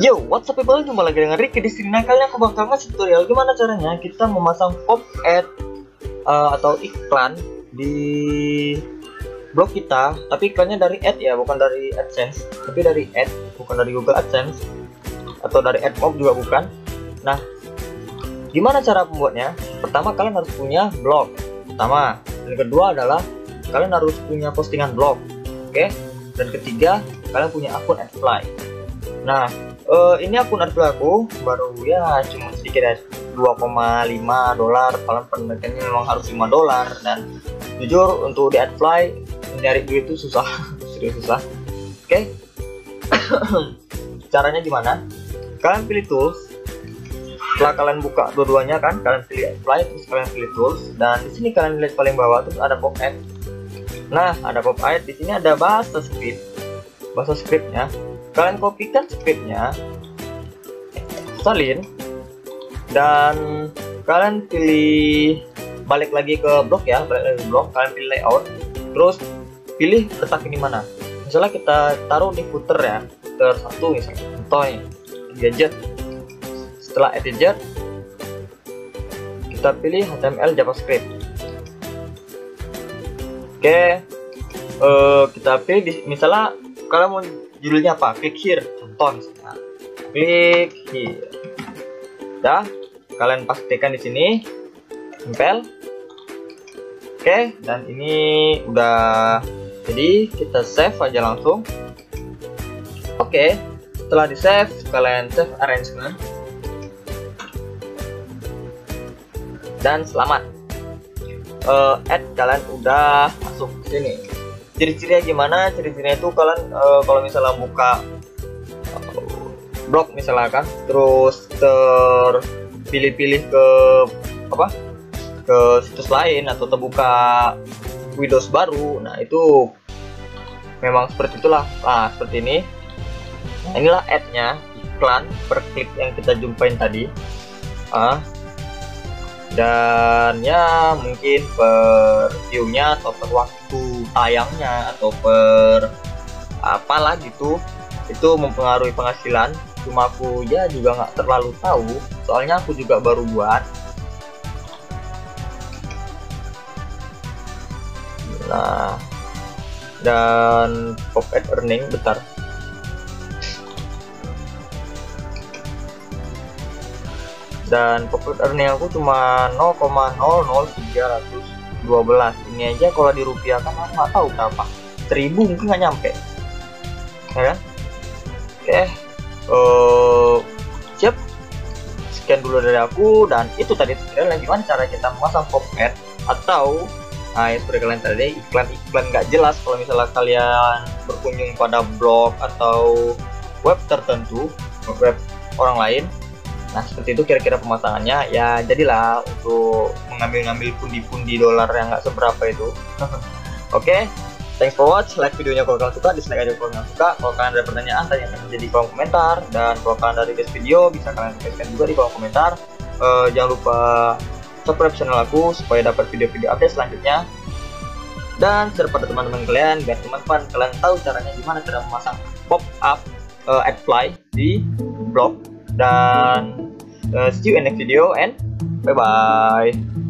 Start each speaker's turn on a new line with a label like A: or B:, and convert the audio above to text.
A: Yo, what's up people? Jumpa lagi dengan Ricky di sini. Nah, kali ini aku bakal ngasih tutorial gimana caranya kita memasang pop ad uh, atau iklan di blog kita, tapi iklannya dari ad ya, bukan dari AdSense, tapi dari ad, bukan dari Google AdSense atau dari AdMob juga bukan. Nah, gimana cara membuatnya? Pertama kalian harus punya blog. Pertama, dan kedua adalah kalian harus punya postingan blog. Oke? Okay? Dan ketiga, kalian punya akun AdFly. Nah, uh, ini akun AdFly aku baru ya cuma sedikit ya 2,5 dolar. Paling pendekatnya memang harus 5 dolar. Dan jujur untuk di AdFly nyari duit itu susah. Serius susah. Oke. Okay? caranya gimana? Kalian pilih tools. Setelah kalian buka dua-duanya kan kalian pilih AdFly terus kalian pilih tools. Dan di sini kalian lihat paling bawah terus ada pop ad nah ada pop ad di sini ada bahasa script. Bahasa scriptnya. Kalian kopikan scriptnya salin dan kalian pilih balik lagi ke blok ya balik lagi ke blok. Kalian pilih layout terus pilih letak ini mana. Misalnya kita taruh di footer ya footer satu misalnya nih gadget. Setelah edit gadget kita pilih HTML JavaScript oke uh, kita pilih misalnya kalian mau judulnya apa? Klik here contoh misalnya klik here ya kalian pastikan di sini. Tempel. Oke dan ini udah jadi kita save aja langsung. Oke setelah di save kalian save arrangement. Dan selamat uh, add kalian udah masuk ke sini. Ciri-cirinya gimana? Ciri-cirinya itu kalian uh, kalau misalnya buka uh, blog misalnya kan terus terpilih-pilih ke apa? Ke situs lain atau terbuka Windows baru. Nah itu memang seperti itulah. Nah seperti ini. Nah, inilah ad-nya iklan per klik yang kita jumpain tadi. Ah dan ya mungkin per view-nya atau per waktu tayangnya atau per apalah gitu itu mempengaruhi penghasilan. Cuma aku ya juga nggak terlalu tahu. Soalnya aku juga baru buat. Nah dan ad earning bentar dan pocket earning aku cuma 0,00312 ini aja kalau dirupiahkan aku nggak tahu berapa seribu mungkin nggak nyampe. Ya kan? Oke. Okay. uh, eh, siap. Sekian dulu dari aku dan itu tadi tutorial gimana cara kita memasang pop ad atau nah yang seperti kalian tadi iklan-iklan nggak jelas. Kalau misalnya kalian berkunjung pada blog atau web tertentu web orang lain Nah seperti itu kira-kira pemasangannya ya jadilah untuk mengambil-ngambil pundi-pundi dolar yang nggak seberapa itu. Oke, okay, thanks for watch. Like videonya kalau kalian suka, dislike aja kalau kalian suka. Kalau kalian ada pertanyaan, tanyakan aja di kolom komentar. Dan kalau kalian dari guys video, bisa kalian tuliskan juga di kolom komentar. Uh, jangan lupa subscribe channel aku supaya dapat video-video update selanjutnya. Dan share pada teman-teman kalian biar teman-teman kalian tahu caranya gimana cara memasang pop up uh, eh, adfly di blog dan uh, see you in next video and bye bye